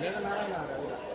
Nada, nada.